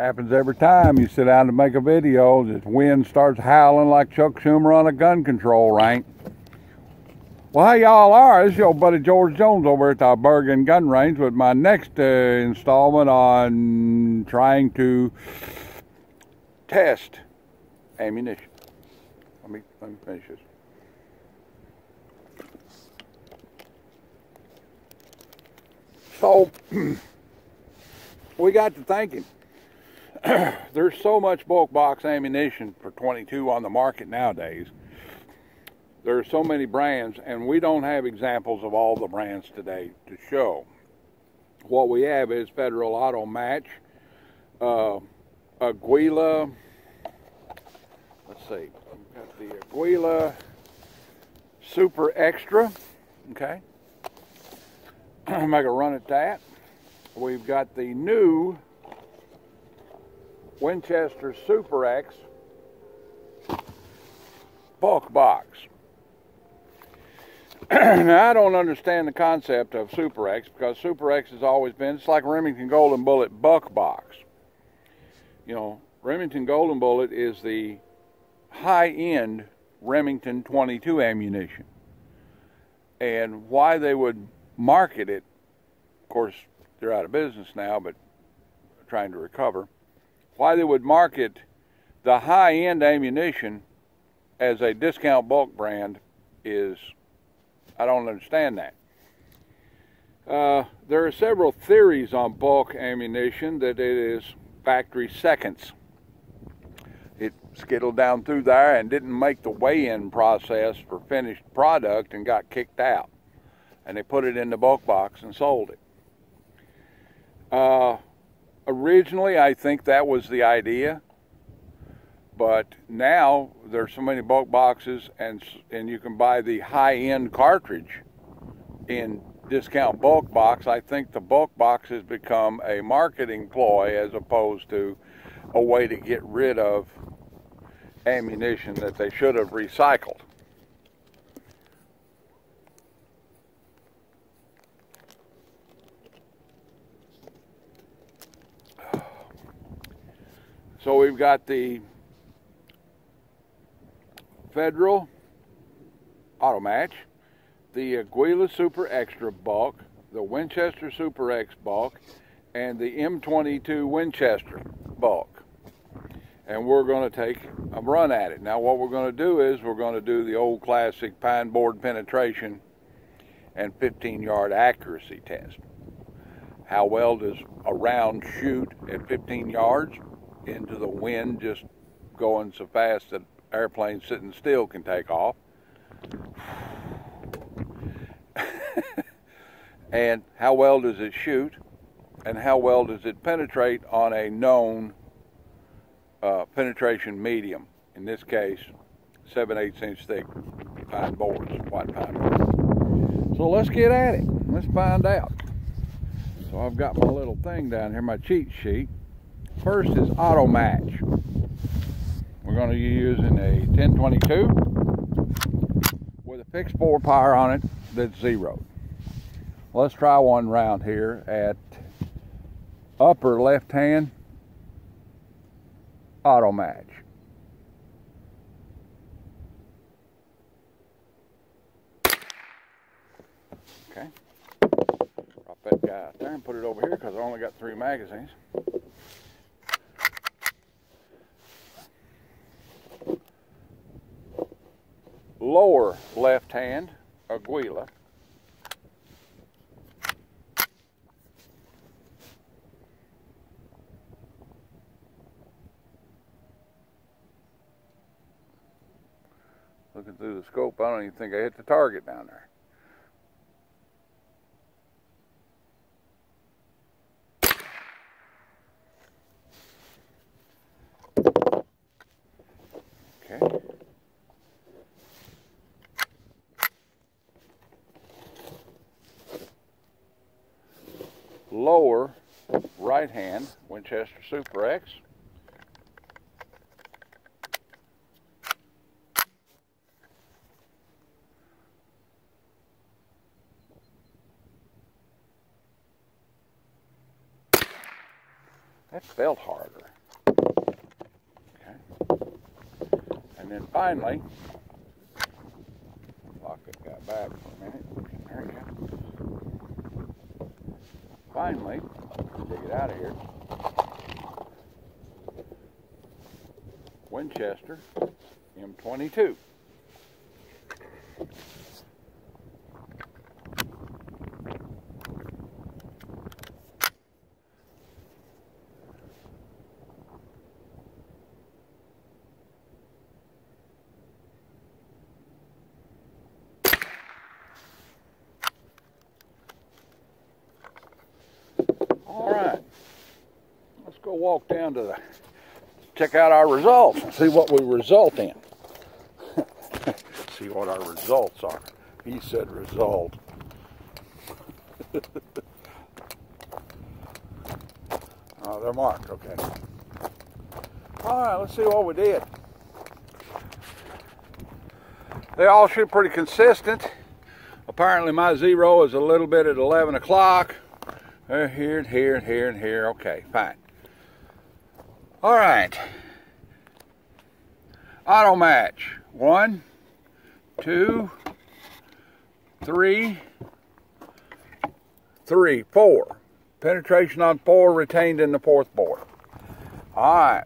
Happens every time you sit down to make a video, this wind starts howling like Chuck Schumer on a gun control rank. Well, how y'all are? This is your buddy George Jones over at the Bergen Gun Range with my next uh, installment on trying to test ammunition. Let me, let me finish this. So, we got to thinking. There's so much bulk box ammunition for 22 on the market nowadays. There are so many brands, and we don't have examples of all the brands today to show. What we have is Federal Auto Match, uh, Aguila, let's see, we've got the Aguila Super Extra, okay? I'll going to run at that. We've got the new Winchester Super X bulk box. now, I don't understand the concept of Super X because Super X has always been, it's like Remington Golden Bullet buck box. You know, Remington Golden Bullet is the high-end Remington 22 ammunition. And why they would market it, of course, they're out of business now, but trying to recover. Why they would market the high end ammunition as a discount bulk brand is, I don't understand that. Uh, there are several theories on bulk ammunition that it is factory seconds. It skittled down through there and didn't make the weigh in process for finished product and got kicked out and they put it in the bulk box and sold it. Uh, originally, I think that was the idea, but now there's so many bulk boxes, and and you can buy the high-end cartridge in discount bulk box. I think the bulk box has become a marketing ploy as opposed to a way to get rid of ammunition that they should have recycled. So we've got the Federal Auto Match, the Aguila Super Extra bulk, the Winchester Super X bulk, and the M22 Winchester bulk. And we're going to take a run at it. Now what we're going to do is we're going to do the old classic pine board penetration and 15 yard accuracy test. How well does a round shoot at 15 yards? Into the wind just going so fast that airplanes sitting still can take off. and how well does it shoot? And how well does it penetrate on a known uh, penetration medium? In this case, 7 8 inch thick pine boards, white pine boards. So let's get at it. Let's find out. So I've got my little thing down here, my cheat sheet. First is auto match. We're going to be using a 1022 with a fixed bore power on it that's zeroed. Let's try one round here at upper left hand auto match. Okay. Drop that guy out there and put it over here because I only got three magazines. Lower left hand, Aguila. Looking through the scope, I don't even think I hit the target down there. Okay. lower right hand Winchester Super X. That felt harder. Okay. And then finally, lock back for a minute. There you go. Finally, dig it out of here. Winchester M22. All right, let's go walk down to the, check out our results and see what we result in. see what our results are. He said result. oh, they're marked, okay. All right, let's see what we did. They all shoot pretty consistent. Apparently my zero is a little bit at 11 o'clock. Here and here and here and here. Okay, fine. All right. Auto match. One, two, three, three, four. Penetration on four, retained in the fourth bore. All right.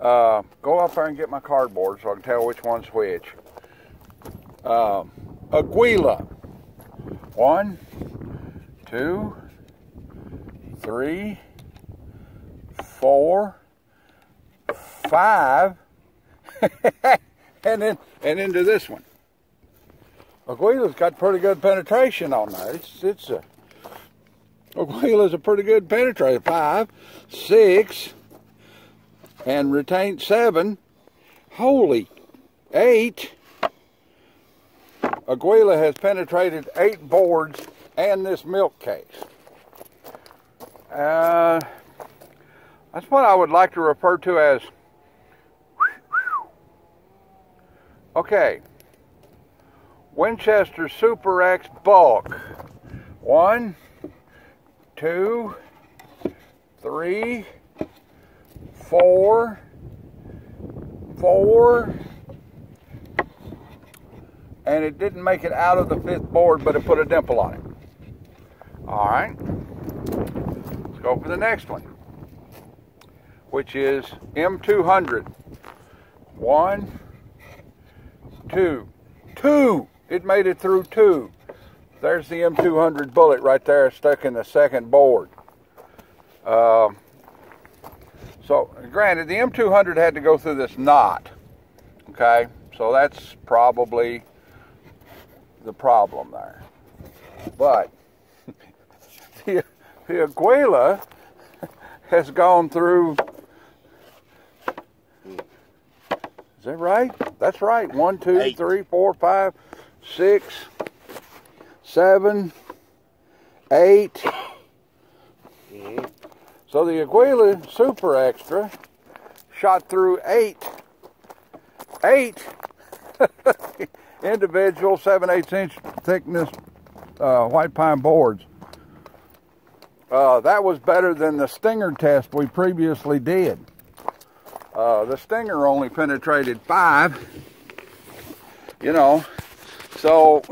Uh, go up there and get my cardboard so I can tell which one's which. Uh, Aguila. One, two, three, four, five, and then and into this one. Aguila's got pretty good penetration on that. It's it's a Aguila's a pretty good penetrator. Five, six, and retained seven. Holy, eight. Aguila has penetrated eight boards and this milk case. Uh, that's what I would like to refer to as. Okay. Winchester Super X bulk. One, two, three, four, four, and it didn't make it out of the fifth board, but it put a dimple on it. All right, let's go for the next one, which is M200. One, two, two. It made it through two. There's the M200 bullet right there stuck in the second board. Uh, so, granted, the M200 had to go through this knot. Okay, so that's probably the problem there. But the, the Aguila has gone through. Is that right? That's right. One, two, Eight. three, four, five, six, seven, eight. So the Aguila Super Extra shot through eight, eight individual 7 8 inch thickness uh, white pine boards. Uh, that was better than the Stinger test we previously did. Uh, the Stinger only penetrated five, you know, so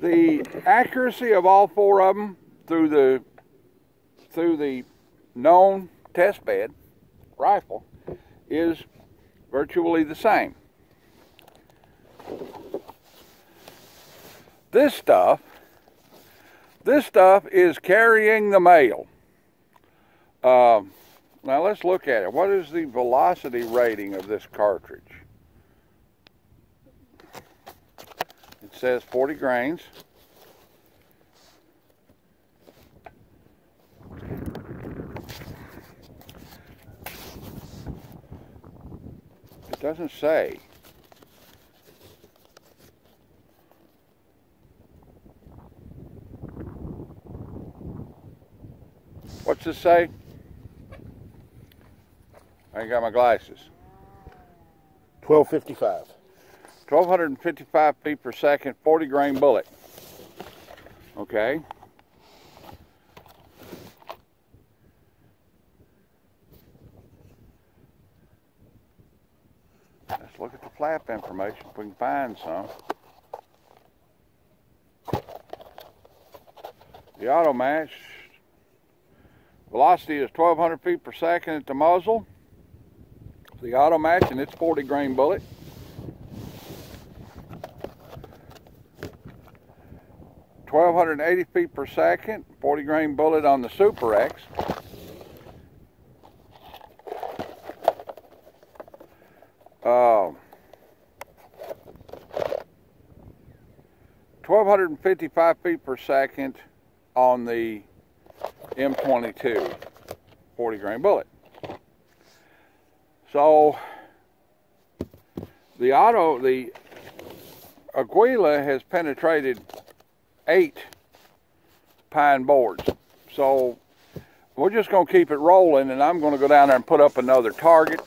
the accuracy of all four of them through the through the known test bed rifle is virtually the same. This stuff, this stuff is carrying the mail. Um, now let's look at it. What is the velocity rating of this cartridge? It says 40 grains. It doesn't say. What's this say? I ain't got my glasses. 1255. 1255 feet per second, 40 grain bullet. Okay. Let's look at the flap information if we can find some. The auto match velocity is 1200 feet per second at the muzzle. The auto match and it's 40 grain bullet. Twelve hundred eighty feet per second, 40 grain bullet on the Super X. Um, 1,255 feet per second on the M22 40 grain bullet. So the auto, the Aguila has penetrated eight pine boards. So we're just going to keep it rolling and I'm going to go down there and put up another target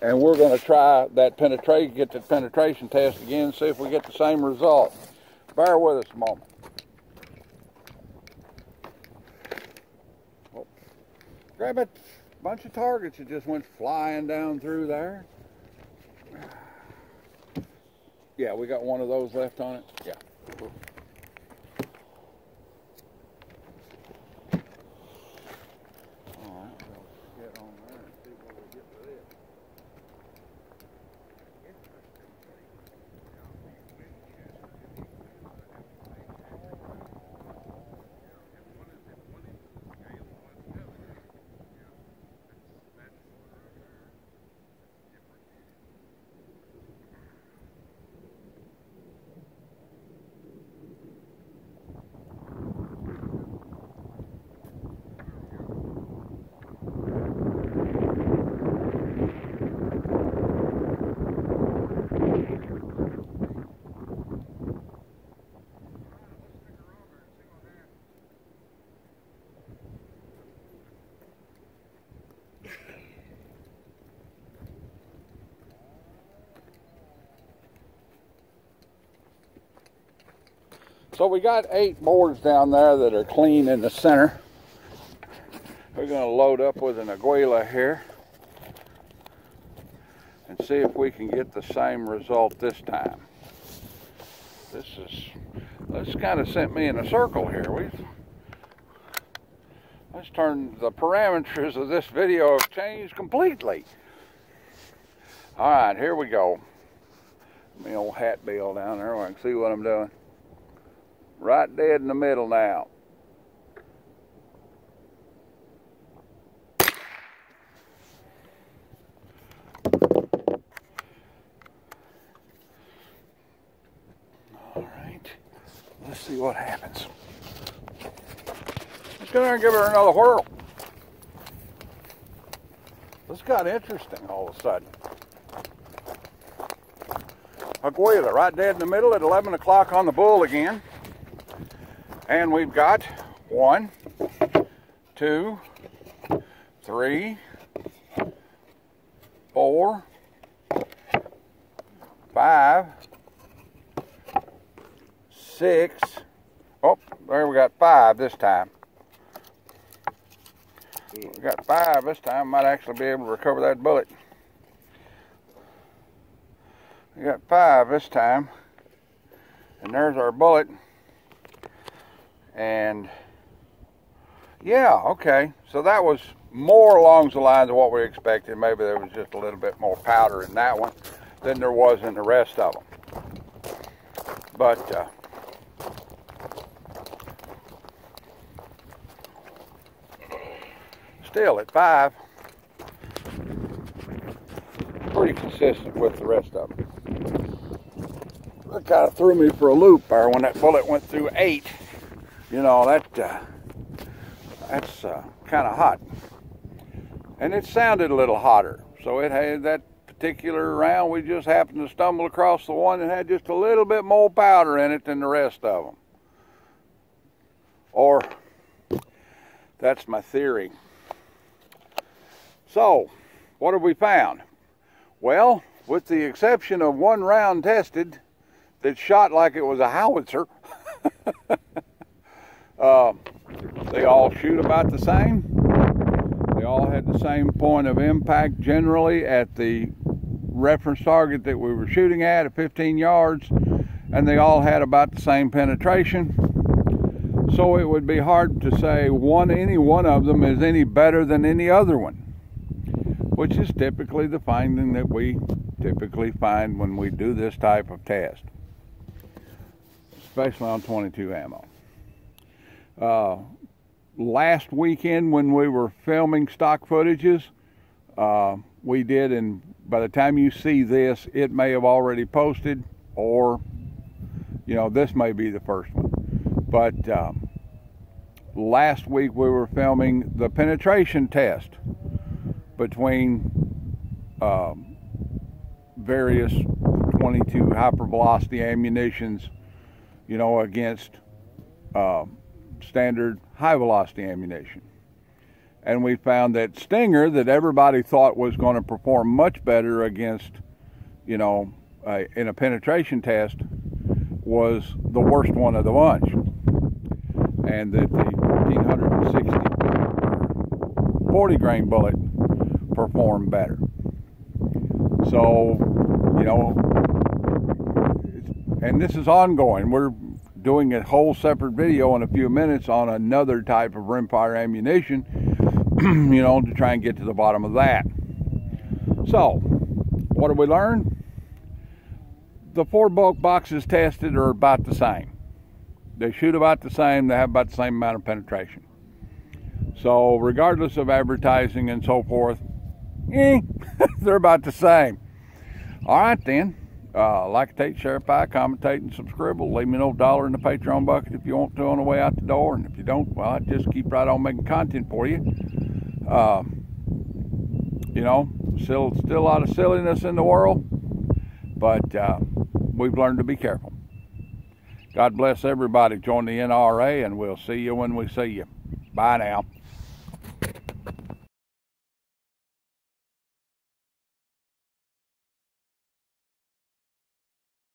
and we're going to try that penetration, get the penetration test again, see if we get the same result. Bear with us a moment. Oh, grab a bunch of targets that just went flying down through there. Yeah, we got one of those left on it. Yeah. So we got eight boards down there that are clean in the center. We're going to load up with an Aguila here and see if we can get the same result this time. This is, this kind of sent me in a circle here. We, let's turn the parameters of this video have changed completely. All right, here we go. My old hat bill down there, I can see what I'm doing right dead in the middle now. All right, let's see what happens. Let's go there and give her another whirl. This got interesting all of a sudden. Aguila, right dead in the middle at 11 o'clock on the bull again. And we've got one, two, three, four, five, six. Oh, there we got five this time. We got five this time. Might actually be able to recover that bullet. We got five this time. And there's our bullet. And yeah, okay. So that was more along the lines of what we expected. Maybe there was just a little bit more powder in that one than there was in the rest of them. But uh, still at five, pretty consistent with the rest of them. That kind of threw me for a loop there when that bullet went through eight you know that uh, that's uh, kind of hot. And it sounded a little hotter. So it had that particular round we just happened to stumble across the one that had just a little bit more powder in it than the rest of them or that's my theory. So what have we found? Well with the exception of one round tested that shot like it was a howitzer Uh, they all shoot about the same. They all had the same point of impact generally at the reference target that we were shooting at at 15 yards, and they all had about the same penetration. So it would be hard to say one any one of them is any better than any other one, which is typically the finding that we typically find when we do this type of test, especially on 22 ammo. Uh, last weekend when we were filming stock footages, uh, we did, and by the time you see this, it may have already posted, or you know, this may be the first one. But um, last week we were filming the penetration test between um, various 22 hypervelocity ammunitions, you know, against uh, standard high velocity ammunition. And we found that Stinger, that everybody thought was going to perform much better against, you know, in a penetration test, was the worst one of the bunch. And that the 1460 40 grain bullet performed better. So, you know, and this is ongoing. We're doing a whole separate video in a few minutes on another type of rimfire ammunition, you know, to try and get to the bottom of that. So, what did we learn? the four bulk boxes tested are about the same. They shoot about the same, they have about the same amount of penetration. So, regardless of advertising and so forth, eh, they're about the same. All right, then. Uh, like, take, share, pie, commentate, and subscribe. Leave me no dollar in the Patreon bucket if you want to on the way out the door. And if you don't, well, I just keep right on making content for you. Uh, you know, still, still a lot of silliness in the world, but uh, we've learned to be careful. God bless everybody. Join the NRA, and we'll see you when we see you. Bye now.